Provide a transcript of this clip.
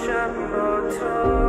Shamato.